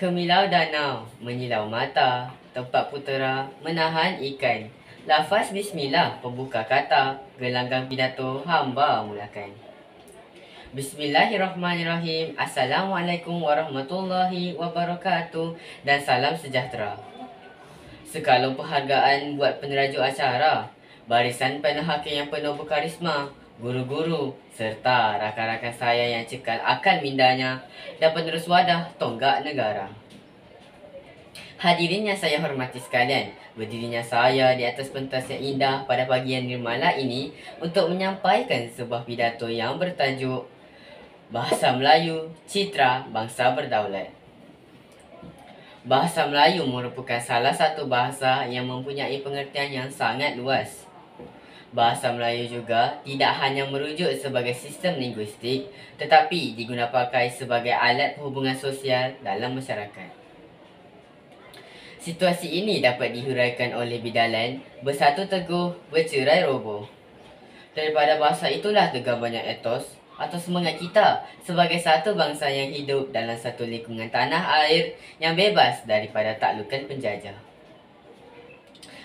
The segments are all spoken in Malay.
Kemilau danau, menyilau mata, tempat putera, menahan ikan. Lafaz bismillah, pembuka kata, gelanggang pidato, hamba mulakan. Bismillahirrahmanirrahim. Assalamualaikum warahmatullahi wabarakatuh dan salam sejahtera. Sekalung penghargaan buat penerajuk acara, barisan hakim yang penuh berkarisma, guru-guru serta rakan-rakan saya yang cekal akan mindanya dan penerus wadah tonggak negara. Hadirin yang saya hormati sekalian, berdirinya saya di atas pentas yang indah pada pagi yang nirmala ini untuk menyampaikan sebuah pidato yang bertajuk Bahasa Melayu, Citra Bangsa Berdaulat. Bahasa Melayu merupakan salah satu bahasa yang mempunyai pengertian yang sangat luas. Bahasa Melayu juga tidak hanya merujuk sebagai sistem linguistik tetapi digunakan pakai sebagai alat perhubungan sosial dalam masyarakat. Situasi ini dapat dihuraikan oleh bidalan bersatu teguh bercerai roboh. Daripada bahasa itulah tergambarnya etos atau semangat kita sebagai satu bangsa yang hidup dalam satu lingkungan tanah air yang bebas daripada taklukan penjajah.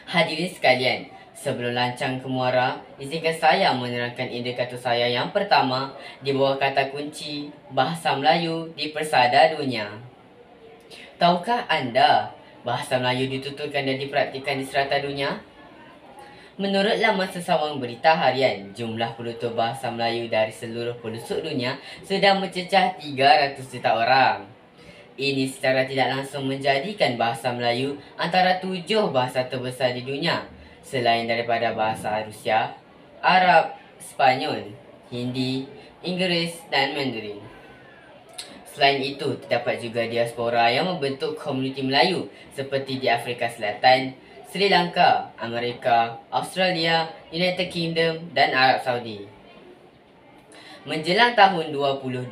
Hadirin sekalian, Sebelum lancang ke muara, izinkan saya menerangkan indikator saya yang pertama di bawah kata kunci Bahasa Melayu di Persada Dunia. Tahukah anda Bahasa Melayu dituturkan dan dipraktikan di serata dunia? Menurut laman sesawang berita harian, jumlah penutur bahasa Melayu dari seluruh pelosok dunia sudah mencecah 300 juta orang. Ini secara tidak langsung menjadikan bahasa Melayu antara tujuh bahasa terbesar di dunia selain daripada bahasa Rusia, Arab, Spanyol, Hindi, Inggeris dan Mandarin. Selain itu, terdapat juga diaspora yang membentuk komuniti Melayu seperti di Afrika Selatan, Sri Lanka, Amerika, Australia, United Kingdom dan Arab Saudi. Menjelang tahun 2020,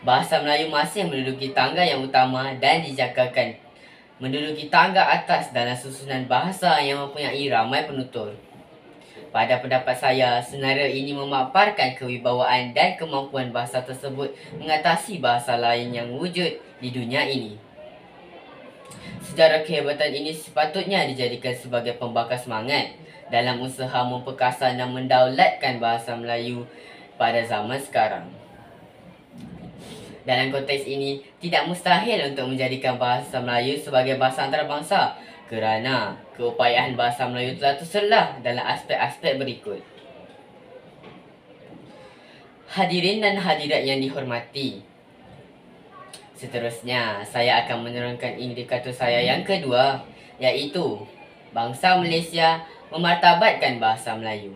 bahasa Melayu masih menduduki tangga yang utama dan dijangkakan menduduki tangga atas dalam susunan bahasa yang mempunyai ramai penutur. Pada pendapat saya, senario ini memaparkan kewibawaan dan kemampuan bahasa tersebut mengatasi bahasa lain yang wujud di dunia ini. Sejarah kehebatan ini sepatutnya dijadikan sebagai pembakar semangat dalam usaha memperkasa dan mendaulatkan bahasa Melayu pada zaman sekarang. Dalam konteks ini, tidak mustahil untuk menjadikan bahasa Melayu sebagai bahasa antarabangsa kerana keupayaan bahasa Melayu telah terselah dalam aspek-aspek berikut. Hadirin dan hadirat yang dihormati, seterusnya saya akan menerangkan indikator saya yang kedua iaitu bangsa Malaysia memartabatkan bahasa Melayu.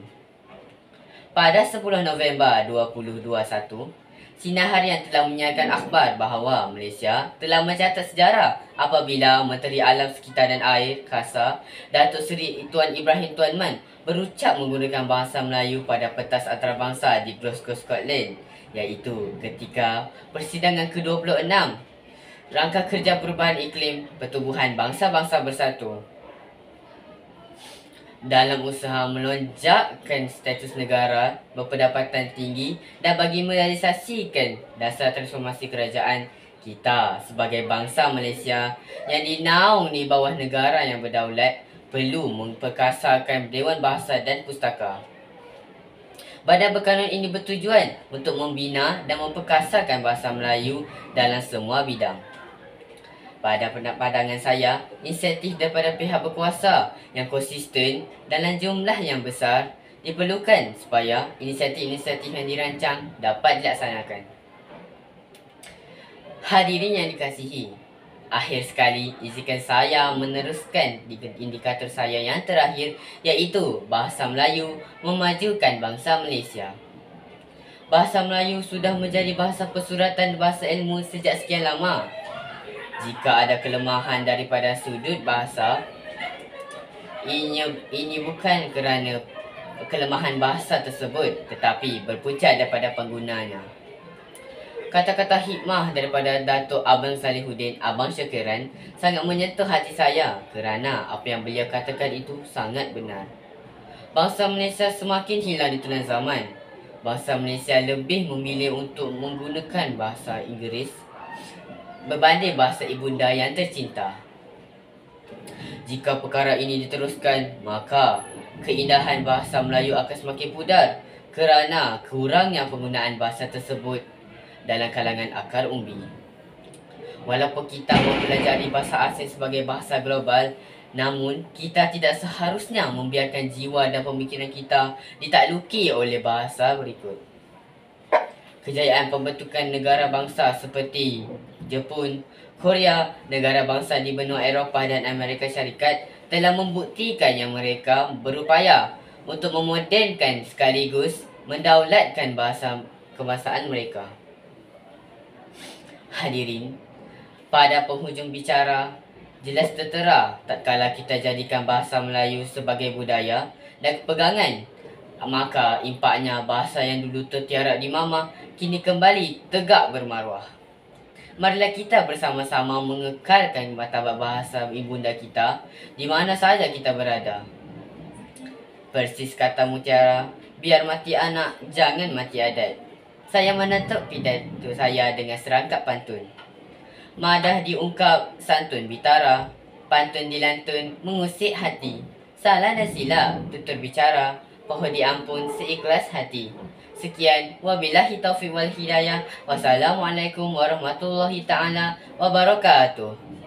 Pada 10 November 2021, Sinar Harian telah menyiarkan akhbar bahawa Malaysia telah mencatat sejarah apabila Menteri Alam Sekitar dan Air KASA Datuk Seri Tuan Ibrahim Tuan Man berucap menggunakan bahasa Melayu pada pentas antarabangsa di Glasgow, Scotland iaitu ketika persidangan ke-26. Rangka Kerja Perubahan Iklim Pertubuhan Bangsa-Bangsa Bersatu dalam usaha melonjakkan status negara berpendapatan tinggi dan bagi merealisasikan dasar transformasi kerajaan kita sebagai bangsa Malaysia yang dinaung di bawah negara yang berdaulat perlu memperkasakan Dewan Bahasa dan Pustaka. Badan berkanun ini bertujuan untuk membina dan memperkasakan bahasa Melayu dalam semua bidang. Pada pandangan saya, insentif daripada pihak berkuasa yang konsisten dalam jumlah yang besar diperlukan supaya inisiatif-inisiatif yang dirancang dapat dilaksanakan. Hadirin yang dikasihi, akhir sekali izinkan saya meneruskan indikator saya yang terakhir iaitu Bahasa Melayu memajukan bangsa Malaysia. Bahasa Melayu sudah menjadi bahasa persuratan bahasa ilmu sejak sekian lama jika ada kelemahan daripada sudut bahasa ini ini bukan kerana kelemahan bahasa tersebut tetapi berpunca daripada penggunanya. Kata-kata hikmah daripada Datuk Abang Salihuddin Abang Syakiran sangat menyentuh hati saya kerana apa yang beliau katakan itu sangat benar. Bangsa Malaysia semakin hilang di tulan zaman. Bangsa Malaysia lebih memilih untuk menggunakan bahasa Inggeris berbanding bahasa ibunda yang tercinta. Jika perkara ini diteruskan, maka keindahan bahasa Melayu akan semakin pudar kerana kurangnya penggunaan bahasa tersebut dalam kalangan akar umbi. Walaupun kita mempelajari bahasa asing sebagai bahasa global, namun kita tidak seharusnya membiarkan jiwa dan pemikiran kita ditakluki oleh bahasa berikut. Kejayaan pembentukan negara bangsa seperti Jepun, Korea, negara bangsa di benua Eropah dan Amerika Syarikat telah membuktikan yang mereka berupaya untuk memodenkan sekaligus mendaulatkan bahasa kebangsaan mereka. Hadirin, pada penghujung bicara, jelas tertera tak kala kita jadikan bahasa Melayu sebagai budaya dan pegangan, maka impaknya bahasa yang dulu tertiara di mama kini kembali tegak bermaruah. Marilah kita bersama-sama mengekalkan martabat bahasa ibunda kita di mana saja kita berada. Persis kata Mutiara, biar mati anak, jangan mati adat. Saya menutup pidato saya dengan serangkap pantun. Madah diungkap, santun bitara, pantun dilantun, mengusik hati. Salah dan silap, tutur bicara, pohon diampun seikhlas hati. Sekian, wabillahi taufiq wal hidayah. Wassalamualaikum warahmatullahi taala wabarakatuh.